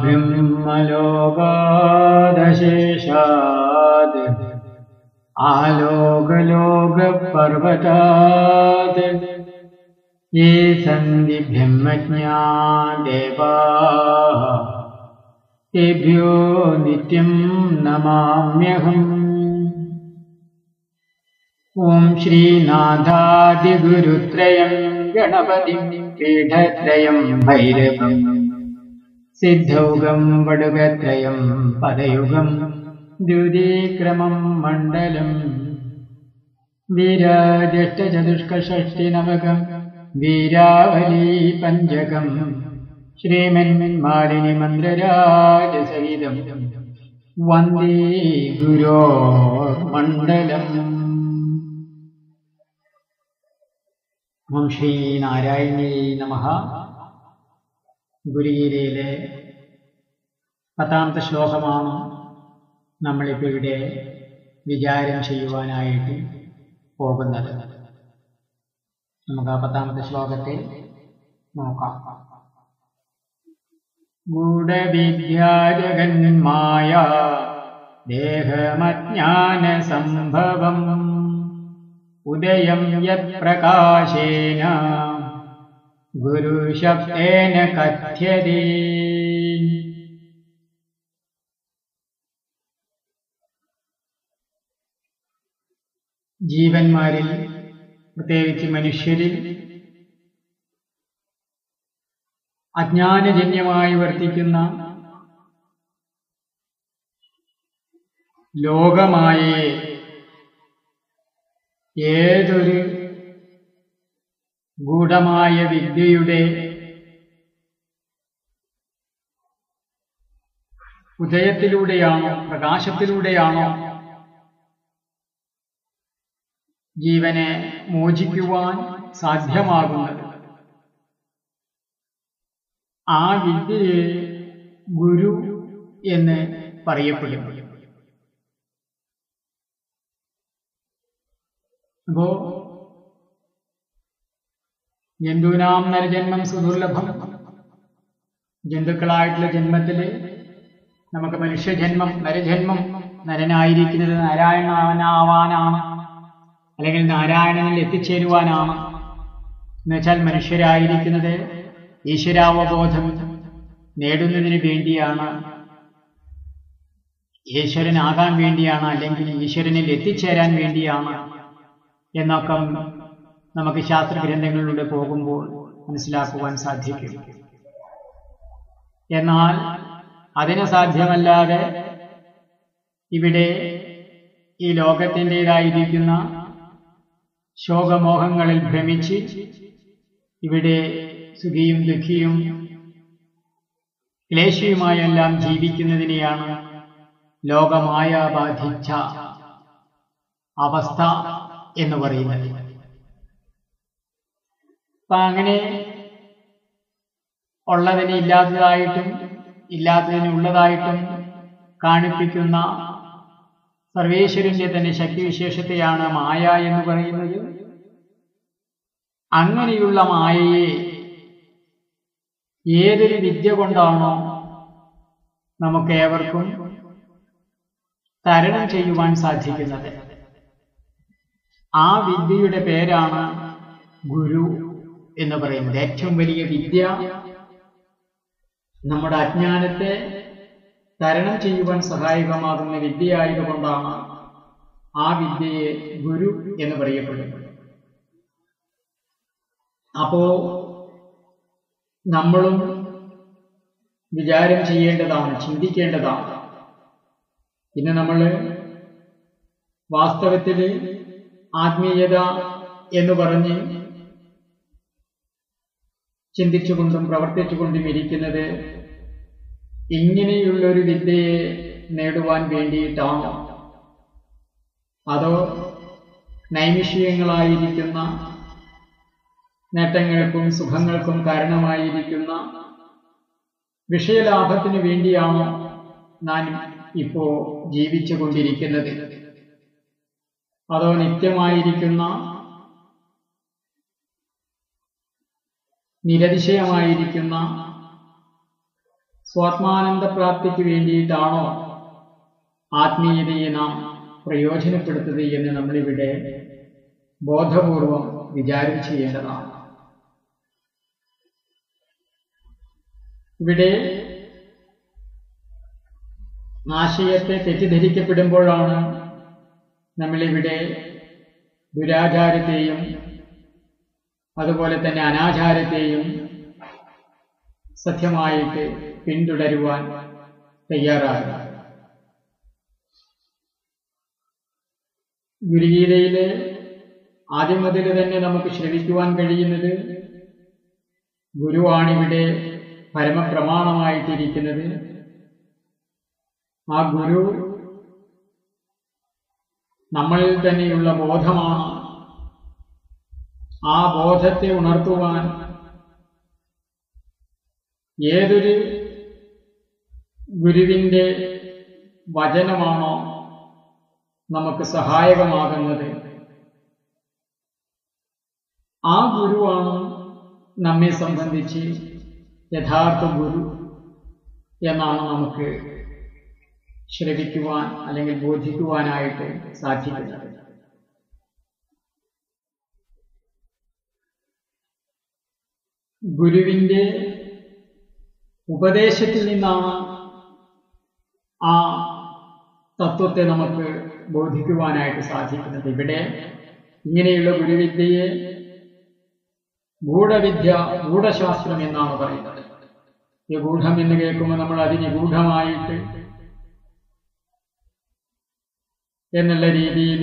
ब्रह्मलोकादशेषाद् आलोकलोकपर्वतात् ये ब्रह्मज्ञा देवाः तेभ्यो नित्यं नमाम्यहम् ഓം ശ്രീനാഥാദിഗുരുത്രയം ഗണപതിം പീഠത്രയം ഭൈരവം. സിദ്ധൗകം വടുകത്രയം പദയുഗം ദ്യുതീക്രമം മണ്ഡലം. വീരാജഷ്ടചതുഷ്കഷ്ടിനവകം വീരാവലി പഞ്ചകം ശ്രീമന്മാലിനി മന്ത്രരാജസഹിതം വന്ദേ ഗുരോർമണ്ഡലം. ഓം ശ്രീ നാരായണീ നമ ഗുരുഗീതയിലെ പത്താമത്തെ ശ്ലോകമാണ് നമ്മളിപ്പോൾ ഇവിടെ വിചാരം ചെയ്യുവാനായിട്ട് പോകുന്നത്. നമുക്ക് ആ പത്താമത്തെ ശ്ലോകത്തെ നോക്കാം. ഗൂഢവിദ്യാജഗന്മായ ദേഹമജ്ഞാന സംഭവം ഉദയം യത്പ്രകാശേന ഗുരുശബ്ദേന കഥ്യതി. ജീവന്മാരിൽ പ്രത്യേകിച്ച് മനുഷ്യരിൽ അജ്ഞാനജന്യമായി വർത്തിക്കുന്ന ലോകമായേ ഏതൊരു ഗൂഢമായ വിദ്യയുടെ ഉദയത്തിലൂടെയാണോ പ്രകാശത്തിലൂടെയാണോ ജീവനെ മോചിക്കുവാൻ സാധ്യമാകുന്നത്? ആ വിദ്യയെ ഗുരു എന്ന് പറയപ്പെടുന്നു. അപ്പോ ജന്തുവിനാം നരജന്മം സുദുർലഭം. ജന്തുക്കളായിട്ടുള്ള ജന്മത്തിൽ നമുക്ക് മനുഷ്യജന്മം നരജന്മം നരനായിരിക്കുന്നത് നാരായണനാവാനാണ് അല്ലെങ്കിൽ നാരായണനിൽ എത്തിച്ചേരുവാനാണ്. എന്നുവെച്ചാൽ മനുഷ്യരായിരിക്കുന്നത് ഈശ്വരാവബോധം നേടുന്നതിന് വേണ്ടിയാണ്. ഈശ്വരനാകാൻ വേണ്ടിയാണ് അല്ലെങ്കിൽ ഈശ്വരനിൽ എത്തിച്ചേരാൻ വേണ്ടിയാണ്. എന്നൊക്കെ നമുക്ക് ശാസ്ത്രഗ്രന്ഥങ്ങളിലൂടെ പോകുമ്പോൾ മനസ്സിലാക്കുവാൻ സാധിക്കും. എന്നാൽ അതിന് സാധ്യമല്ലാതെ ഇവിടെ ഈ ലോകത്തിന്റെതായിരിക്കുന്ന ശോകമോഹങ്ങളിൽ ഭ്രമിച്ച് ഇവിടെ സുഖിയും ദുഃഖിയും ക്ലേശിയുമായെല്ലാം ജീവിക്കുന്നതിനെയാണ് ലോകമായ ബാധിച്ച അവസ്ഥ. എന്ന് പറയുന്നത് അപ്പൊ അങ്ങനെ ഉള്ളതിനെ ഇല്ലാത്തതായിട്ടും ഇല്ലാത്തതിന് ഉള്ളതായിട്ടും കാണിപ്പിക്കുന്ന സർവേശ്വരന്റെ തന്നെ ശക്തിവിശേഷത്തെയാണ് മായ എന്ന് പറയുന്നത്. അങ്ങനെയുള്ള മായയെ ഏതൊരു വിദ്യ കൊണ്ടാണോ നമുക്ക് ഏവർക്കും തരണം ചെയ്യുവാൻ സാധിക്കുന്നത്? ആ വിദ്യയുടെ പേരാണ് ഗുരു എന്ന് പറയുന്നത്. ഏറ്റവും വലിയ വിദ്യ നമ്മുടെ അജ്ഞാനത്തെ തരണം ചെയ്യുവാൻ സഹായകമാകുന്ന വിദ്യയായതുകൊണ്ടാണ് ആ വിദ്യയെ ഗുരു എന്ന് പറയപ്പെടുന്നത്. അപ്പോ നമ്മളും വിചാരം ചെയ്യേണ്ടതാണ് ചിന്തിക്കേണ്ടതാണ്. പിന്നെ നമ്മൾ വാസ്തവത്തിൽ ആത്മീയത എന്ന് പറഞ്ഞ് ചിന്തിച്ചുകൊണ്ടും പ്രവർത്തിച്ചുകൊണ്ടും ഇരിക്കുന്നത് ഇങ്ങനെയുള്ളൊരു വിദ്യയെ നേടുവാൻ വേണ്ടിയിട്ടാണോ. അതോ നൈമിഷികങ്ങളായിരിക്കുന്ന നേട്ടങ്ങൾക്കും സുഖങ്ങൾക്കും കാരണമായിരിക്കുന്ന വിഷയലാഭത്തിന് വേണ്ടിയാണോ നാം ഇപ്പോ ജീവിച്ചു കൊണ്ടിരിക്കുന്നത് അതോ നിത്യമായിരിക്കുന്ന നിരതിശയമായിരിക്കുന്ന സ്വാത്മാനന്ദ പ്രാപ്തിക്ക് വേണ്ടിയിട്ടാണോ ആത്മീയതയെ നാം പ്രയോജനപ്പെടുത്തുന്നത് എന്ന് നമ്മളിവിടെ ബോധപൂർവം വിചാരം ചെയ്യേണ്ടതാണ് ഇവിടെ ആശയത്തെ തെറ്റിദ്ധരിക്കപ്പെടുമ്പോഴാണ് നമ്മളിവിടെ ദുരാചാരത്തെയും അതുപോലെ തന്നെ അനാചാരത്തെയും സത്യമായിട്ട് പിന്തുടരുവാൻ തയ്യാറാകുക ഗുരുഗീതയിലെ ആദ്യം തന്നെ നമുക്ക് ശ്രവിക്കുവാൻ കഴിയുന്നത് ഗുരുവാണിവിടെ പരമപ്രമാണമായിട്ടിരിക്കുന്നത്. ആ ഗുരു നമ്മളിൽ തന്നെയുള്ള ബോധമാണ്. ആ ബോധത്തെ ഉണർത്തുവാൻ ഏതൊരു ഗുരുവിന്റെ വചനമാണോ നമുക്ക് സഹായകമാകുന്നത്? ആ ഗുരുവാണ് നമ്മെ സംബന്ധിച്ച് യഥാർത്ഥ ഗുരു എന്നാണ് നമുക്ക് ശ്രവിക്കുവാൻ അല്ലെങ്കിൽ ബോധിക്കുവാനായിട്ട് സാധിക്കുന്നത് ഗുരുവിന്റെ ഉപദേശത്തിൽ നിന്നാണ് ആ തത്വത്തെ നമുക്ക് ബോധിക്കുവാനായിട്ട് സാധിക്കുന്നത്. ഇവിടെ ഇങ്ങനെയുള്ള ഗുരുവിദ്യയെ ഗൂഢവിദ്യ ഗൂഢശാസ്ത്രം എന്നാണ് പറയുന്നത്. ഈ ഗൂഢം എന്ന് കേൾക്കുമ്പോൾ നമ്മൾ അതിന് എന്നുള്ള രീതിയിൽ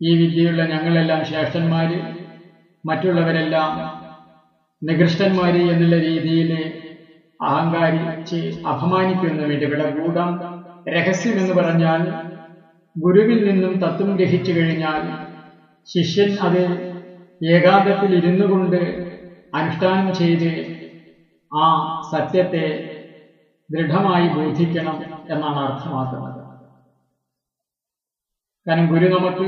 ഈ വിദ്യയുള്ള ഞങ്ങളെല്ലാം ശ്രേഷ്ഠന്മാർ മറ്റുള്ളവരെല്ലാം നികൃഷ്ടന്മാര് എന്നുള്ള രീതിയിൽ അഹങ്കാരിച്ച് അപമാനിക്കുന്നുമില്ല ഇവിടെ ഗൂഢം രഹസ്യം എന്ന് പറഞ്ഞാൽ ഗുരുവിൽ നിന്നും തത്വം ഗ്രഹിച്ചു കഴിഞ്ഞാൽ ശിഷ്യൻ അത് ഏകാന്തത്തിൽ ഇരുന്നു കൊണ്ട് അനുഷ്ഠാനം ചെയ്ത് ആ സത്യത്തെ ദൃഢമായി ബോധിക്കണം എന്നാണ് അർത്ഥമാക്കുന്നത്. കാരണം ഗുരു നമുക്ക്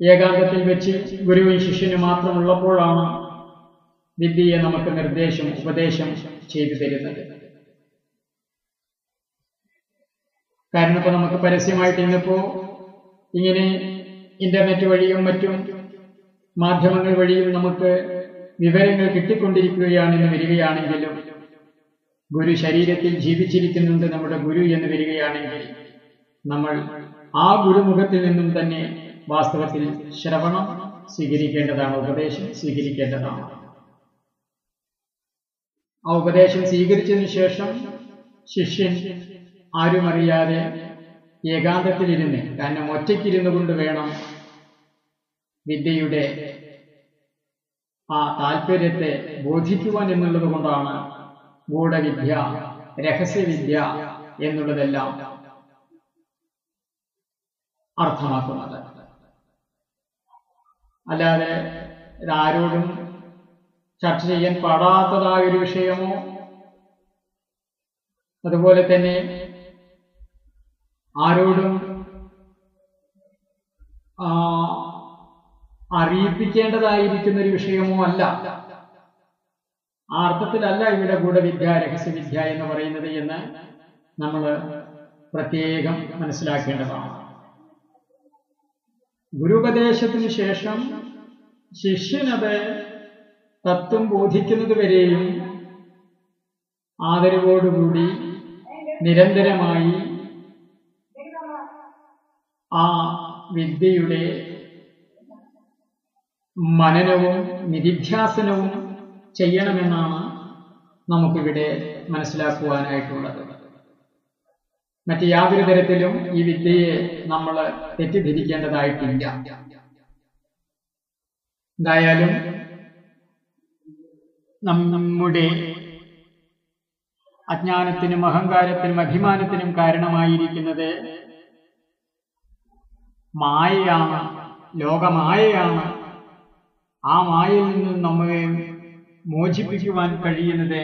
ഏകാന്തത്തിൽ വെച്ച് ഗുരുവും ശിഷ്യനും മാത്രമുള്ളപ്പോഴാണ് വിദ്യയെ നമുക്ക് നിർദ്ദേശം ഉപദേശം ചെയ്തു തരുന്നത്. കാരണം ഇപ്പൊ നമുക്ക് പരസ്യമായിട്ട് ഇന്നിപ്പോ ഇങ്ങനെ ഇന്റർനെറ്റ് വഴിയും മറ്റും മാധ്യമങ്ങൾ വഴിയും നമുക്ക് വിവരങ്ങൾ കിട്ടിക്കൊണ്ടിരിക്കുകയാണെന്ന് വരികയാണെങ്കിലും ഗുരു ശരീരത്തിൽ ജീവിച്ചിരിക്കുന്നുണ്ട് നമ്മുടെ ഗുരു എന്ന് വരികയാണെങ്കിൽ നമ്മൾ ആ ഗുരുമുഖത്തിൽ നിന്നും തന്നെ വാസ്തവത്തിൽ ശ്രവണം സ്വീകരിക്കേണ്ടതാണ് ഉപദേശം സ്വീകരിക്കേണ്ടതാണ്. ആ ഉപദേശം സ്വീകരിച്ചതിന് ശേഷം ശിഷ്യൻ ആരും അറിയാതെ ഏകാന്തത്തിലിരുന്ന് കാരണം ഒറ്റയ്ക്കിരുന്നു കൊണ്ട് വേണം വിദ്യയുടെ ആ താല്പര്യത്തെ ബോധിക്കുവാൻ എന്നുള്ളത് കൊണ്ടാണ് ഗൂഢവിദ്യ രഹസ്യവിദ്യ എന്നുള്ളതെല്ലാം അർത്ഥമാക്കുന്നത്. അല്ലാതെ ഇതാരോടും ചർച്ച ചെയ്യാൻ പാടാത്തതായ ഒരു വിഷയമോ? അതുപോലെ തന്നെ ആരോടും അറിയിപ്പിക്കേണ്ടതായിരിക്കുന്ന ഒരു വിഷയമോ അല്ല. ആ അർത്ഥത്തിലല്ല ഇവിടെ ഗൂഢവിദ്യ രഹസ്യവിദ്യ എന്ന് പറയുന്നത് എന്ന് നമ്മൾ പ്രത്യേകം മനസ്സിലാക്കേണ്ടതാണ്. ഗുരുപദേശത്തിന് ശേഷം ശിഷ്യനത് തത്വം ബോധിക്കുന്നത് വരെയും ആദരവോടുകൂടി നിരന്തരമായി ആ വിദ്യയുടെ മനനവും നിധിധ്യാസനവും ചെയ്യണമെന്നാണ് നമുക്കിവിടെ മനസ്സിലാക്കുവാനായിട്ടുള്ളത്. മറ്റ് യാതൊരു തരത്തിലും ഈ വിദ്യയെ നമ്മൾ തെറ്റിദ്ധരിക്കേണ്ടതായിട്ടില്ല. എന്തായാലും നമ്മുടെ അജ്ഞാനത്തിനും അഹങ്കാരത്തിനും അഭിമാനത്തിനും കാരണമായിരിക്കുന്നത് മായയാണ് ലോകമായയാണ്. ആ മായയിൽ നിന്ന് നമ്മെ മോചിപ്പിക്കുവാൻ കഴിയുന്നത്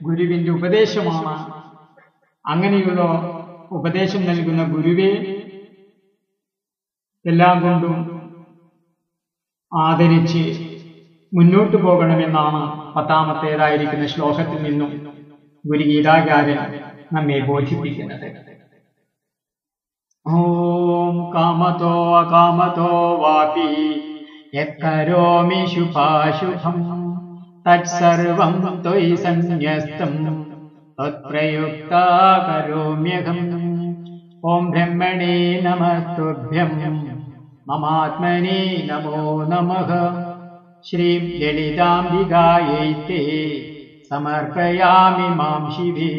ഗുരുവിന്റെ ഉപദേശമാണ്. അങ്ങനെയുള്ള ഉപദേശം നൽകുന്ന ഗുരുവെ എല്ലാം കൊണ്ടും ആദരിച്ച് മുന്നോട്ടു പോകണമെന്നാണ് പത്താമത്തേതായിരിക്കുന്ന ശ്ലോകത്തിൽ നിന്നും ഗുരുഗീതാചാര്യൻ നമ്മെ ബോധിപ്പിക്കുന്നത്. ഓം കാമതോ അകാമതോ വാപി യത്കരോമി ശുഭാശുഭം തത്സർവം ത്വയി സന്യസ്തം തത്പ്രയുക്താ കരോമ്യഹം. ॐ ब्रह्मणे नमस्तुभ्यं ममात्मने नमो नमः। श्रीं ललिताम्बिकायै ते समर्पयामि मां शिभिः